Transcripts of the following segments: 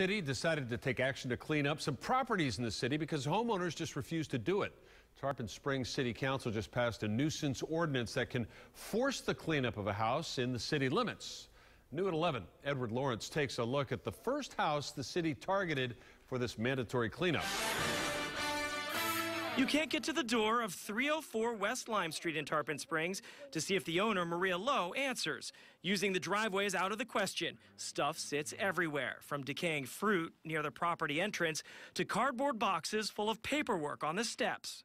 City decided to take action to clean up some properties in the city because homeowners just refused to do it. Tarpon Springs City Council just passed a nuisance ordinance that can force the cleanup of a house in the city limits. New at 11, Edward Lawrence takes a look at the first house the city targeted for this mandatory cleanup. You can't get to the door of 304 West Lime Street in Tarpon Springs to see if the owner, Maria Lowe, answers. Using the driveway is out of the question. Stuff sits everywhere, from decaying fruit near the property entrance to cardboard boxes full of paperwork on the steps.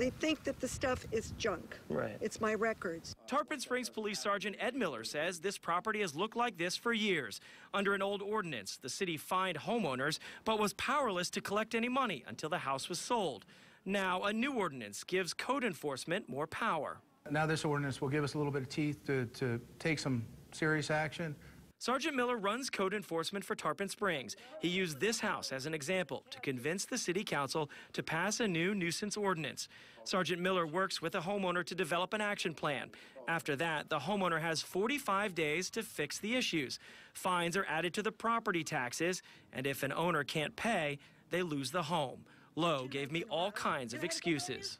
They think that the stuff is junk. Right. It's my records. Tarpon Springs Police Sergeant Ed Miller says this property has looked like this for years. Under an old ordinance, the city fined homeowners but was powerless to collect any money until the house was sold. Now, a new ordinance gives code enforcement more power. Now this ordinance will give us a little bit of teeth to, to take some serious action. Sergeant Miller runs code enforcement for Tarpon Springs. He used this house as an example to convince the city council to pass a new nuisance ordinance. Sergeant Miller works with a homeowner to develop an action plan. After that, the homeowner has 45 days to fix the issues. Fines are added to the property taxes, and if an owner can't pay, they lose the home. Lowe gave me all kinds of excuses.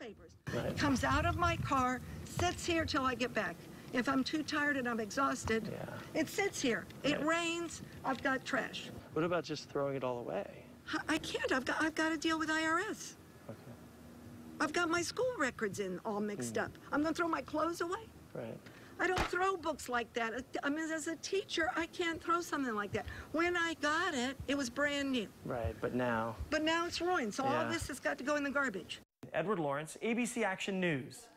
Comes out of my car, sits here till I get back. If I'm too tired and I'm exhausted, Yeah. it sits here. It rains, I've got trash. What about just throwing it all away? I- can't. I've got I've got to deal with IRS. Okay. I've got my school records in all mixed hmm. up. I'm going to throw my clothes away. Right. I don't throw books like that. I mean, as a teacher, I can't throw something like that. When I got it, it was brand new. Right, but now. But now it's ruined, so all this has got to go in the garbage. Edward Lawrence, ABC Action News.